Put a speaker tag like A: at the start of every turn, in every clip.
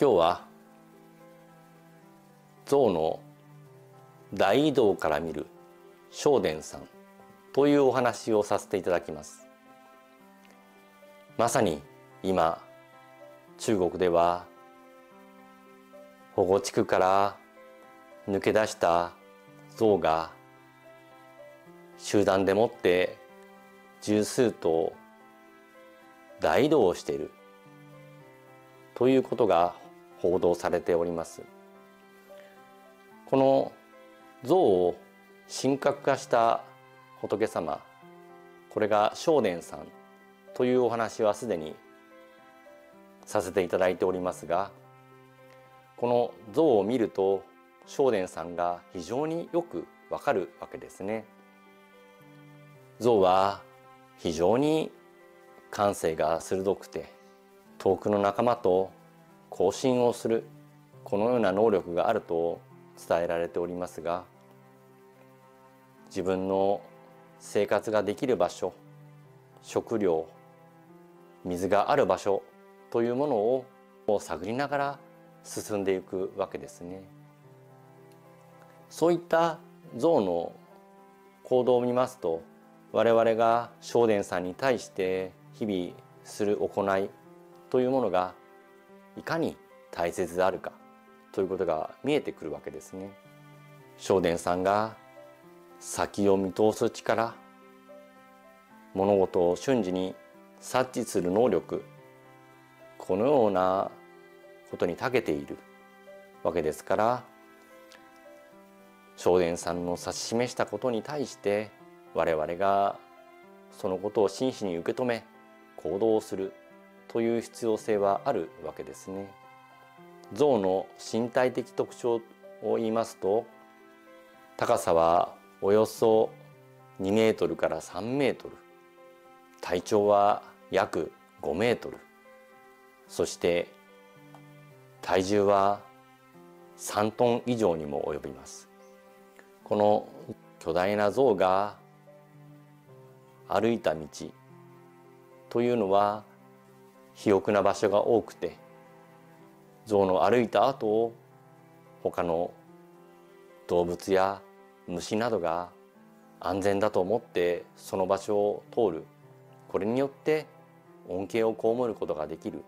A: 今日は象の大移動から見る正殿さんというお話をさせていただきます。まさに今中国では保護地区から抜け出した象が集団でもって十数頭大移動をしているということが報道されておりますこの像を神格化した仏様これが正殿さんというお話はすでにさせていただいておりますがこの像を見ると正殿さんが非常によくわかるわけですね。像は非常に感性が鋭くて遠くの仲間と交信をするこのような能力があると伝えられておりますが自分の生活ができる場所食料水がある場所というものを探りながら進んでいくわけですね。そういった像の行動を見ますと我々が正殿さんに対して日々する行いというものがいかに大切であるかということが見えてくるわけですね。正殿さんが先を見通す力物事を瞬時に察知する能力このようなことに長けているわけですから正殿さんの指し示したことに対して我々がそのことを真摯に受け止め行動するという必要性はあるわけですね。象の身体的特徴を言いますと高さはおよそ2メートルから3メートル体長は約5メートルそして体重は3トン以上にも及びますこの巨大な象が歩いた道というのは肥沃な場所が多くて象の歩いた後を他の動物や虫などが安全だと思ってその場所を通る。これによって恩恵を被ることができる。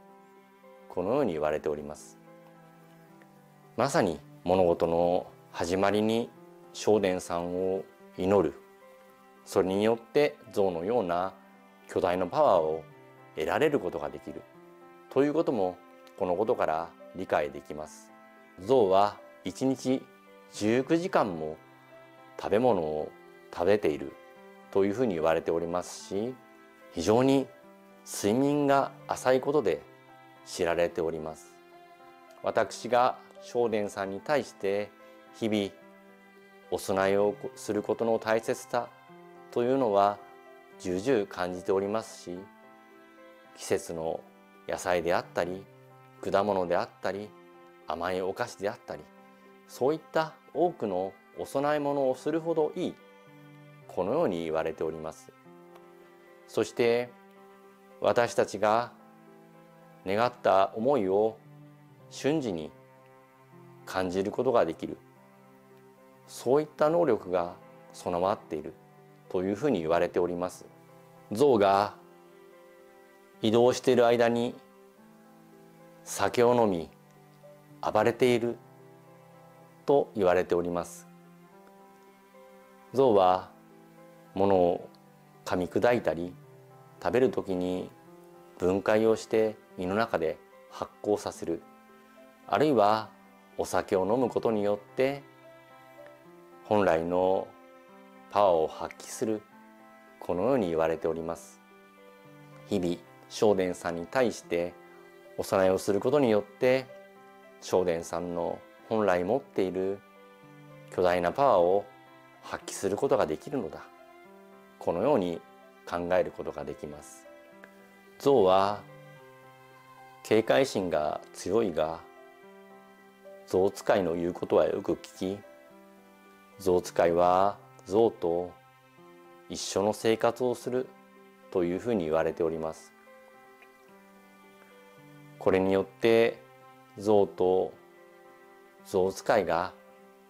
A: このように言われております。まさに物事の始まりに正殿さんを祈る。それによって象のような巨大なパワーを得られることができる。ということもこのことから理解できます。象は1日19時間も食べ物を食べている。というふうに言われておりますし非常に睡眠が浅いことで知られております。私が正殿さんに対して日々お供えをすることの大切さというのは重々感じておりますし季節の野菜であったり果物であったり甘いお菓子であったりそういった多くのお供え物をするほどいいこのように言われております。そして私たちが願った思いを瞬時に感じることができる。そういった能力が備わっているというふうに言われております。象が移動している間に酒を飲み暴れていると言われております。象は物を噛み砕いたり食べる時に分解をして胃の中で発酵させる。あるいはお酒を飲むことによって本来のパワーを発揮する。このように言われております。日々正殿さんに対してお供えをすることによって正殿さんの本来持っている巨大なパワーを発揮することができるのだ。このように考えることができます。象は警戒心が強いが象使いの言うことはよく聞き象使いは象と一緒の生活をするというふうに言われております。これによって象と象使いが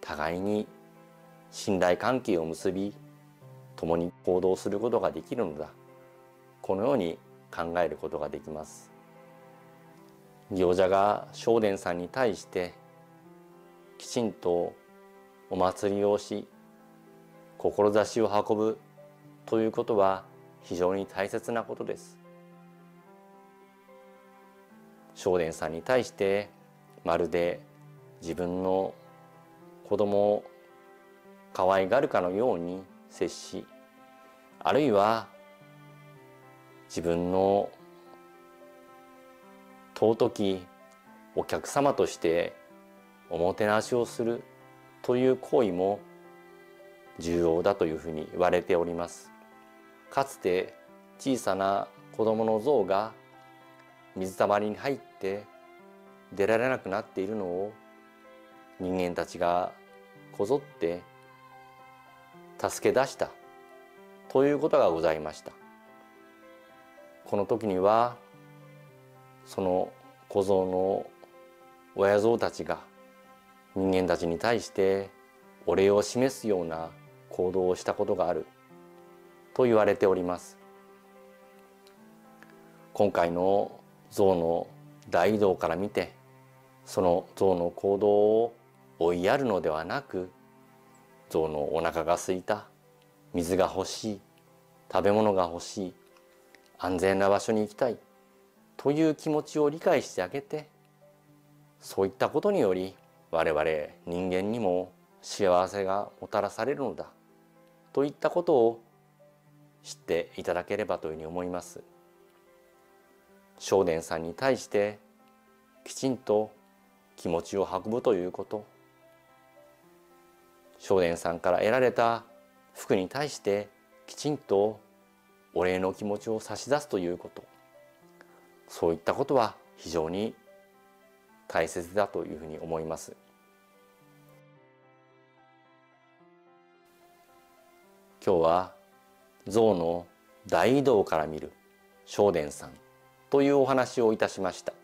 A: 互いに信頼関係を結び共に行動することができるのだ。このように考えることができます。行者が正殿さんに対してきちんとお祭りをし志を運ぶということは非常に大切なことです。正殿さんに対してまるで自分の子供を可愛がるかのように接しあるいは自分の尊きお客様としておもてなしをするという行為も重要だというふうに言われております。かつて小さな子供の像が水たまりに入って出られなくなっているのを人間たちがこぞって助け出したということがございました。この時にはその小僧の親像たちが人間たちに対してお礼を示すような行動をしたことがあると言われております。今回の象の大移動から見てその象の行動を追いやるのではなく象のお腹が空いた水が欲しい食べ物が欲しい安全な場所に行きたいという気持ちを理解してあげてそういったことにより我々人間にも幸せがもたらされるのだといったことを知っていただければというふうに思います。正殿さんに対してきちんと気持ちを運ぶということ。正殿さんから得られた服に対してきちんとお礼の気持ちを差し出すということ。そういったことは非常に大切だというふうに思います。今日は象の大移動から見る正殿さん。というお話をいたしました。